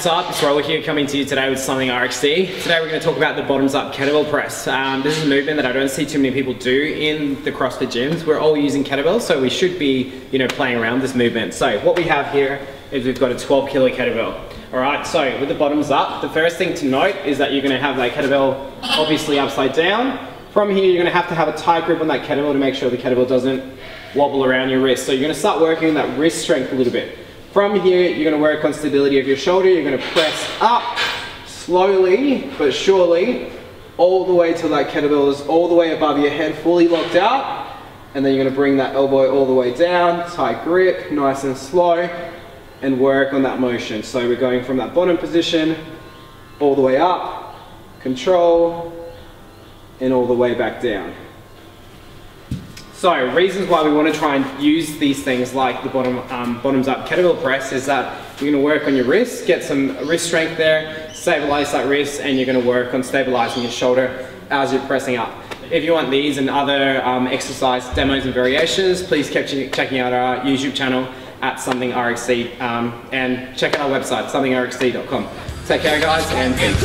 what's up? It's Roller here coming to you today with something RxD. Today we're going to talk about the bottoms up kettlebell press. Um, this is a movement that I don't see too many people do in the CrossFit gyms. We're all using kettlebells, so we should be, you know, playing around this movement. So what we have here is we've got a 12 kilo kettlebell. All right, so with the bottoms up, the first thing to note is that you're going to have that kettlebell obviously upside down. From here, you're going to have to have a tight grip on that kettlebell to make sure the kettlebell doesn't wobble around your wrist. So you're going to start working that wrist strength a little bit. From here, you're going to work on stability of your shoulder. You're going to press up slowly but surely all the way till that kettlebell is all the way above your head, fully locked out. And then you're going to bring that elbow all the way down, tight grip, nice and slow, and work on that motion. So we're going from that bottom position all the way up, control, and all the way back down. So reasons why we want to try and use these things like the bottom, um, bottoms up kettlebell press is that you're going to work on your wrists, get some wrist strength there, stabilize that wrist and you're going to work on stabilizing your shoulder as you're pressing up. If you want these and other um, exercise demos and variations, please keep checking out our YouTube channel at somethingrxd um, and check out our website, somethingrxd.com. Take care guys and peace.